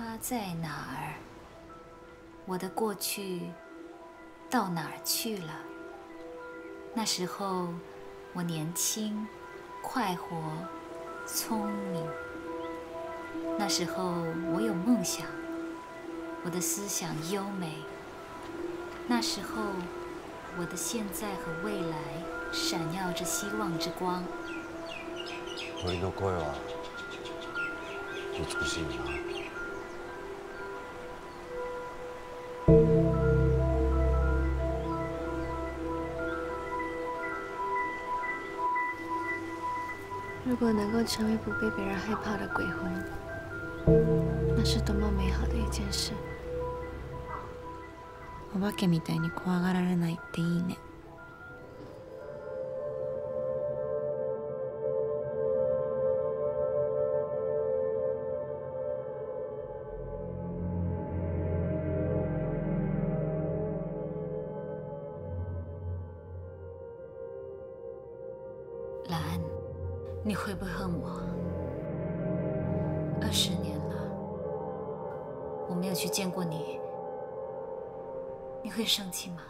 他在哪儿？我的过去到哪儿去了？那时候我年轻、快活、聪明。那时候我有梦想，我的思想优美。那时候我的现在和未来闪耀着希望之光。鳥の声は美しいな。 如果能够成为不被别人害怕的鬼魂，那是多么美好的一件事。お化けみたいに怖がられないっていいね。 你会不会恨我？二十年了，我没有去见过你，你会生气吗？